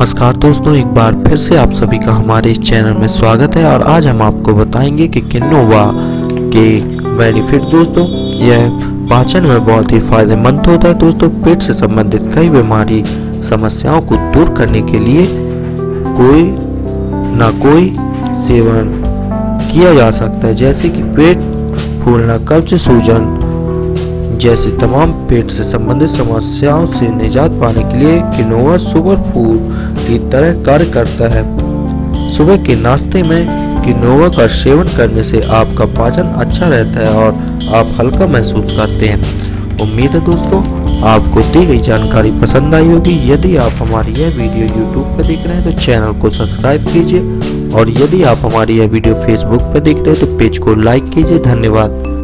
नमस्कार दोस्तों, एक बार फिर से आप सभी का हमारे इस चैनल में स्वागत है और आज हम आपको बताएँगे कि किन्नोवा के बेनिफिट दोस्तों, यह पाचन में बहुत ही फ़ायदेमंद होता है दोस्तों, पेट से संबंधित कई बीमारी समस्याओं को दूर करने के लिए कोई ना कोई सेवन किया जा सकता है, जैसे कि पेट फूलना, कब्ज सूजन जैसे तमाम पेट से संबंधित समस्याओं से निजात पाने के लिए किनोवा सुपर फ़ूड की तरह कार्य करता है। सुबह के नाश्ते में किनोवा का सेवन करने से आपका पाचन अच्छा रहता है और आप हल्का महसूस करते हैं। उम्मीद है दोस्तों, आपको दी गई जानकारी पसंद आई होगी। यदि आप हमारी यह वीडियो यूट्यूब पर देख रहे हैं तो चैनल को सब्सक्राइब कीजिए। और यदि आप हमारी यह वीडियो फेसबुक पर देख रहे हैं तो पेज को लाइक कीजिए। धन्यवाद।